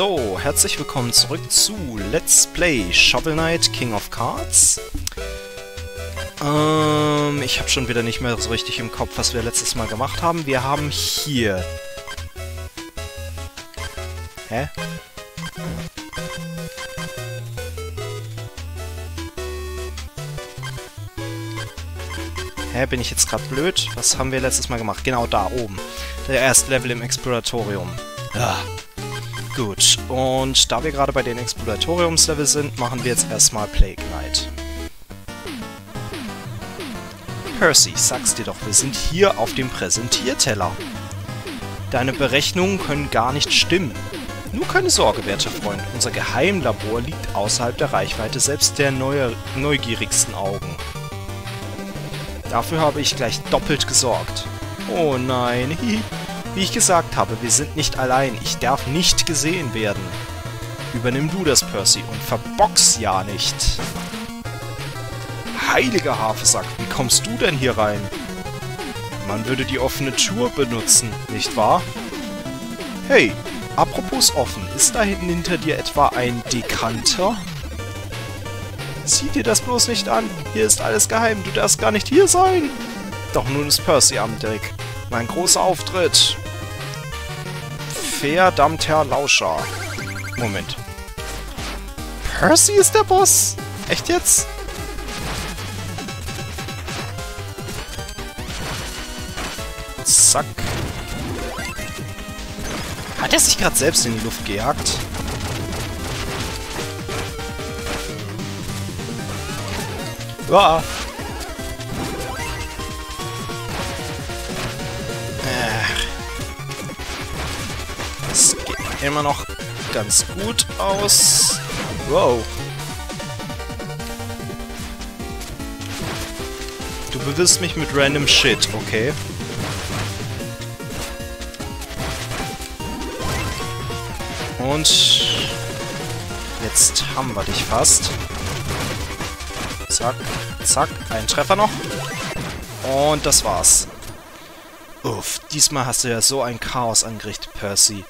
So, herzlich willkommen zurück zu Let's Play Shovel Knight King of Cards. Ähm, ich habe schon wieder nicht mehr so richtig im Kopf, was wir letztes Mal gemacht haben. Wir haben hier... Hä? Hä, bin ich jetzt gerade blöd? Was haben wir letztes Mal gemacht? Genau da oben. Der erste Level im Exploratorium. Ja. Gut, und da wir gerade bei den Exploratoriumslevel sind, machen wir jetzt erstmal Plague Knight. Percy, sag's dir doch, wir sind hier auf dem Präsentierteller. Deine Berechnungen können gar nicht stimmen. Nur keine Sorge, werter Freund, unser Geheimlabor liegt außerhalb der Reichweite selbst der neugierigsten Augen. Dafür habe ich gleich doppelt gesorgt. Oh nein, hihi. Wie ich gesagt habe, wir sind nicht allein. Ich darf nicht gesehen werden. Übernimm du das, Percy, und verbox ja nicht. Heiliger Hafesack, wie kommst du denn hier rein? Man würde die offene Tür benutzen, nicht wahr? Hey, apropos offen, ist da hinten hinter dir etwa ein Dekanter? Sieh dir das bloß nicht an. Hier ist alles geheim. Du darfst gar nicht hier sein. Doch nun ist Percy am Deck. Mein großer Auftritt. Verdammter Lauscher. Moment. Percy ist der Boss? Echt jetzt? Zack. Hat er sich gerade selbst in die Luft gejagt? Uah. Immer noch ganz gut aus. Wow. Du bewirst mich mit random Shit, okay? Und jetzt haben wir dich fast. Zack, zack, ein Treffer noch. Und das war's. Uff, diesmal hast du ja so ein Chaos angerichtet, Percy.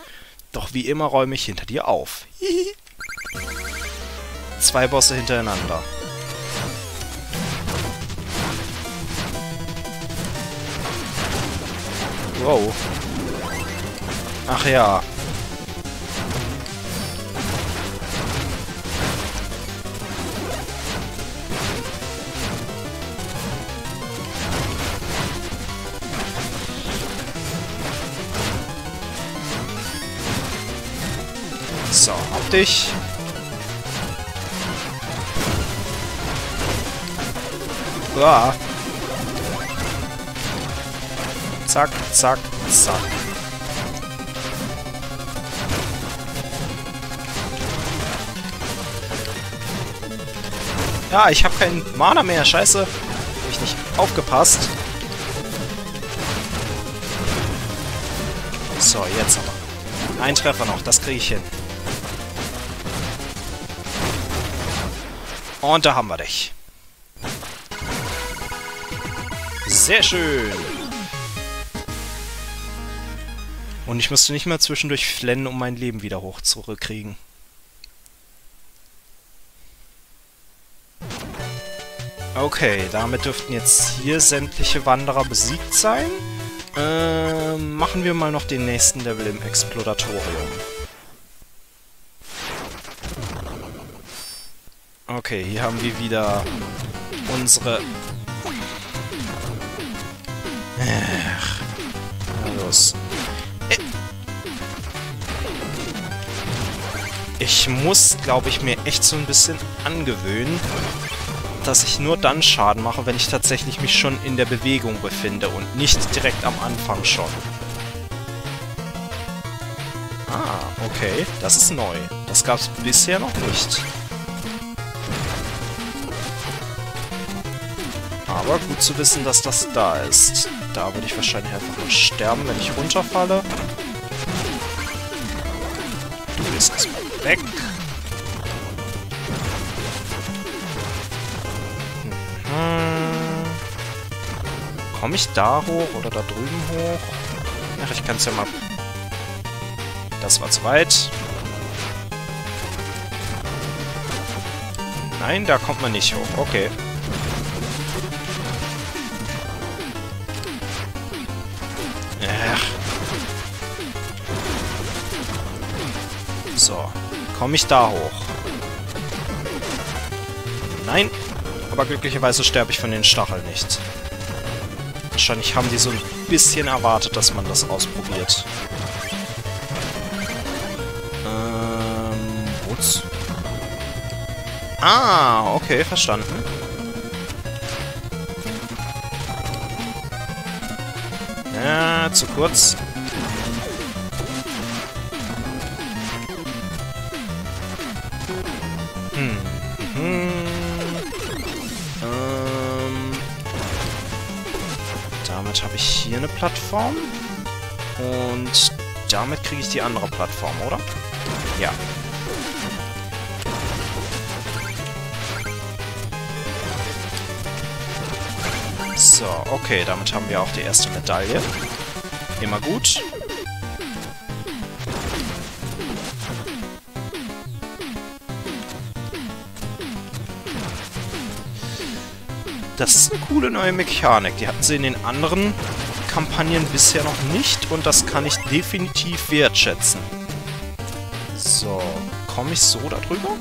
Doch wie immer räume ich hinter dir auf. Hihi. Zwei Bosse hintereinander. Wow. Ach ja. Dich. Uah. Zack, zack, zack. Ja, ich habe keinen Mana mehr. Scheiße. Hab ich nicht aufgepasst. So, jetzt aber. Ein Treffer noch. Das kriege ich hin. Und da haben wir dich. Sehr schön. Und ich musste nicht mehr zwischendurch flennen, um mein Leben wieder hoch zurückkriegen. Okay, damit dürften jetzt hier sämtliche Wanderer besiegt sein. Ähm, machen wir mal noch den nächsten Level im Exploratorium. Okay, hier haben wir wieder unsere... Ach, los. Ich muss, glaube ich, mir echt so ein bisschen angewöhnen, dass ich nur dann Schaden mache, wenn ich tatsächlich mich schon in der Bewegung befinde und nicht direkt am Anfang schon. Ah, okay. Das ist neu. Das gab es bisher noch nicht. Aber gut zu wissen, dass das da ist. Da würde ich wahrscheinlich einfach nur sterben, wenn ich runterfalle. Du bist weg. Mhm. Komme ich da hoch oder da drüben hoch? Ach, ich kann es ja mal... Das war zu weit. Nein, da kommt man nicht hoch. Okay. So. Komme ich da hoch? Nein. Aber glücklicherweise sterbe ich von den Stacheln nicht. Wahrscheinlich haben die so ein bisschen erwartet, dass man das ausprobiert. Ähm, Wutz. Ah, okay, verstanden. Ja, zu kurz. Eine Plattform. Und damit kriege ich die andere Plattform, oder? Ja. So, okay, damit haben wir auch die erste Medaille. Immer gut. Das ist eine coole neue Mechanik. Die hatten sie in den anderen Kampagnen bisher noch nicht und das kann ich definitiv wertschätzen. So, komme ich so darüber?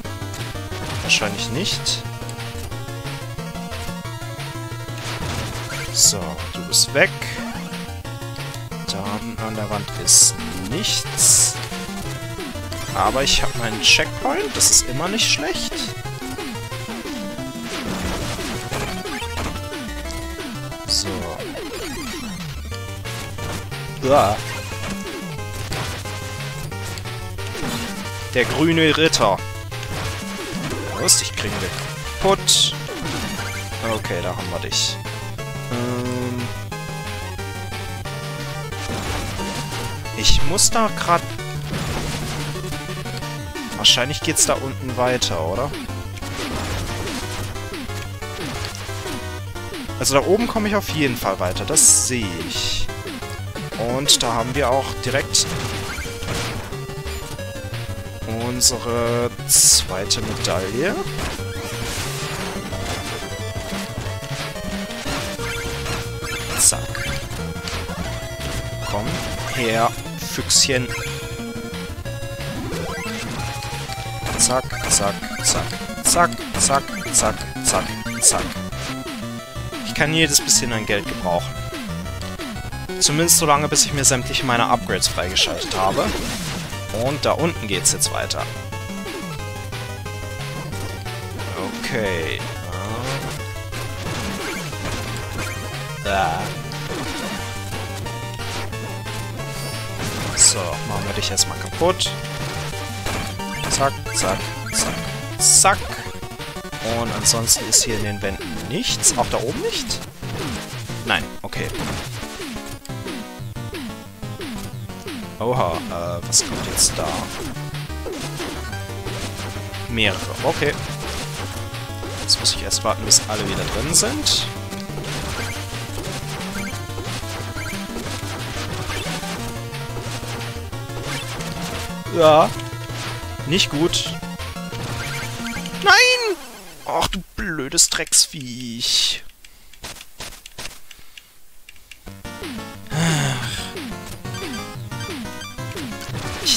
Wahrscheinlich nicht. So, du bist weg. Da an der Wand ist nichts. Aber ich habe meinen Checkpoint, das ist immer nicht schlecht. Uah. Der grüne Ritter. Los, ich kriege kaputt. Okay, da haben wir dich. Ähm ich muss da gerade... Wahrscheinlich geht's da unten weiter, oder? Also da oben komme ich auf jeden Fall weiter, das sehe ich. Und da haben wir auch direkt unsere zweite Medaille. Zack. Komm her, Füchschen. Zack, zack, zack, zack, zack, zack, zack, zack. Ich kann jedes bisschen an Geld gebrauchen. Zumindest so lange, bis ich mir sämtliche meiner Upgrades freigeschaltet habe. Und da unten geht's jetzt weiter. Okay. Ah. So, machen wir dich erstmal kaputt. Zack, zack, zack, zack. Und ansonsten ist hier in den Wänden nichts. Auch da oben nicht? Nein, okay. Oha, äh, was kommt jetzt da? Mehrere, okay. Jetzt muss ich erst warten, bis alle wieder drin sind. Ja. Nicht gut. Nein! Ach, du blödes Drecksviech.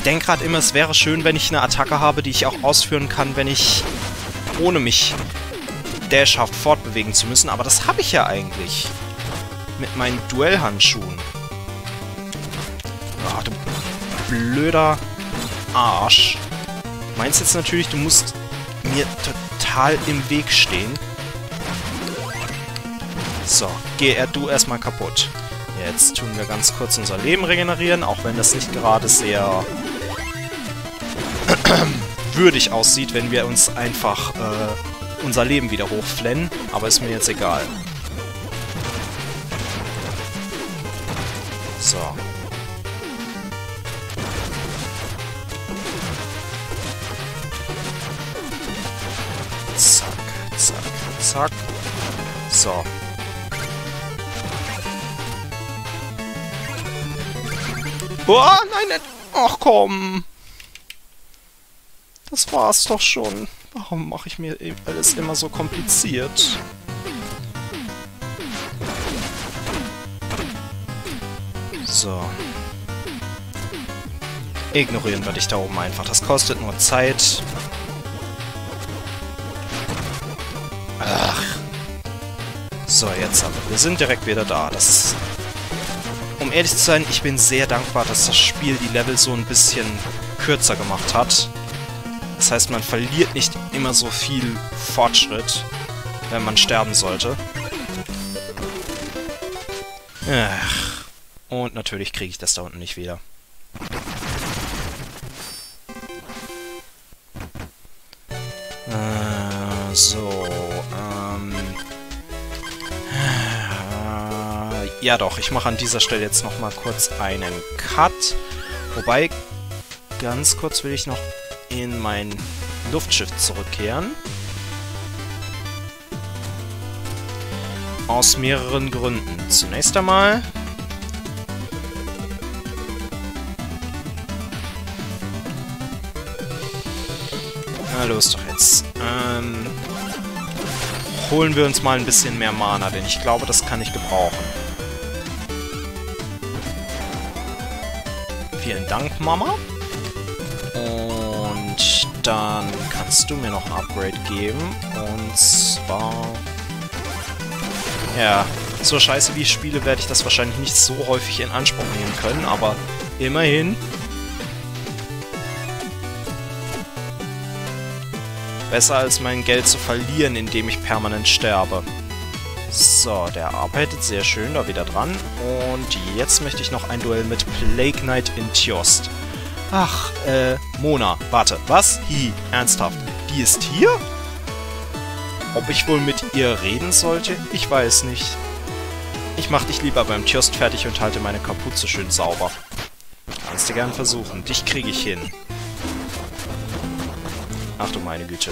Ich denke gerade immer, es wäre schön, wenn ich eine Attacke habe, die ich auch ausführen kann, wenn ich ohne mich dashhaft fortbewegen zu müssen. Aber das habe ich ja eigentlich. Mit meinen Duellhandschuhen. Ach, du blöder Arsch. Meinst jetzt natürlich, du musst mir total im Weg stehen. So, geh er du erstmal kaputt. Jetzt tun wir ganz kurz unser Leben regenerieren, auch wenn das nicht gerade sehr würdig aussieht, wenn wir uns einfach äh, unser Leben wieder hochflennen. Aber ist mir jetzt egal. So. Zack, zack, zack. So. Oh, nein, nein. Ach komm. Das war's doch schon. Warum mache ich mir alles immer so kompliziert? So. Ignorieren wir dich da oben einfach. Das kostet nur Zeit. Ach. So, jetzt aber. Wir sind direkt wieder da. Das. Um ehrlich zu sein, ich bin sehr dankbar, dass das Spiel die Level so ein bisschen kürzer gemacht hat. Das heißt, man verliert nicht immer so viel Fortschritt, wenn man sterben sollte. Und natürlich kriege ich das da unten nicht wieder. Ja doch, ich mache an dieser Stelle jetzt nochmal kurz einen Cut. Wobei, ganz kurz will ich noch in mein Luftschiff zurückkehren. Aus mehreren Gründen. Zunächst einmal Na los doch jetzt. Ähm, holen wir uns mal ein bisschen mehr Mana, denn ich glaube, das kann ich gebrauchen. Vielen Dank, Mama. Und dann kannst du mir noch ein Upgrade geben. Und zwar... Ja, so scheiße wie ich spiele, werde ich das wahrscheinlich nicht so häufig in Anspruch nehmen können, aber immerhin Besser als mein Geld zu verlieren, indem ich permanent sterbe. So, der arbeitet sehr schön da wieder dran. Und jetzt möchte ich noch ein Duell mit Plague Knight in Tjost. Ach, äh, Mona. Warte, was? Hi, ernsthaft. Die ist hier? Ob ich wohl mit ihr reden sollte? Ich weiß nicht. Ich mach dich lieber beim Tjost fertig und halte meine Kapuze schön sauber. Kannst du gern versuchen. Dich kriege ich hin. Ach du meine Güte.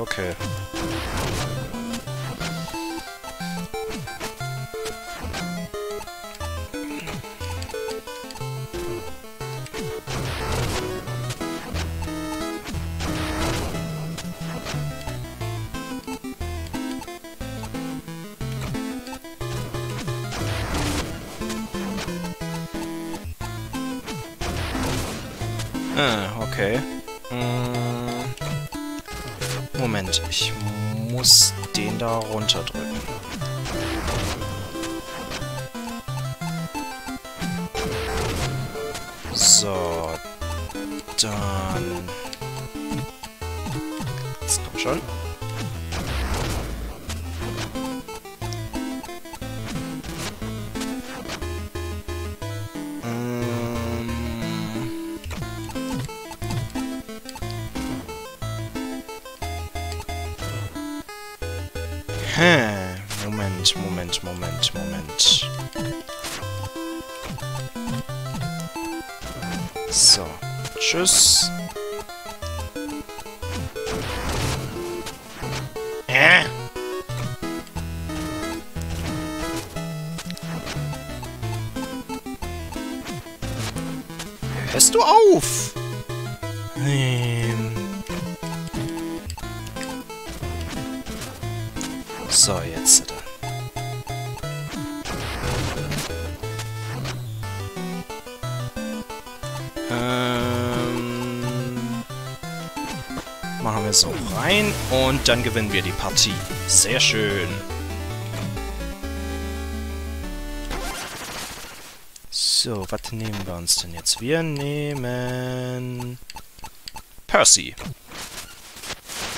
Okay. Ah, okay. Hm. Moment, ich muss den da runterdrücken. So, dann... Jetzt kommt schon. Äh? Hörst du auf? Machen wir so rein und dann gewinnen wir die Partie. Sehr schön. So, was nehmen wir uns denn jetzt? Wir nehmen Percy.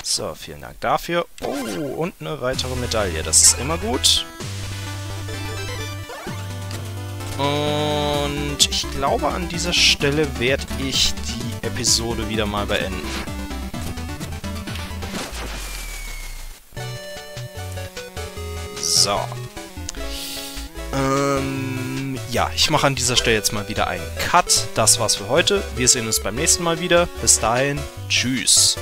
So, vielen Dank dafür. Oh, und eine weitere Medaille. Das ist immer gut. Und ich glaube, an dieser Stelle werde ich die Episode wieder mal beenden. So. Ähm, ja, ich mache an dieser Stelle jetzt mal wieder einen Cut. Das war's für heute. Wir sehen uns beim nächsten Mal wieder. Bis dahin, tschüss.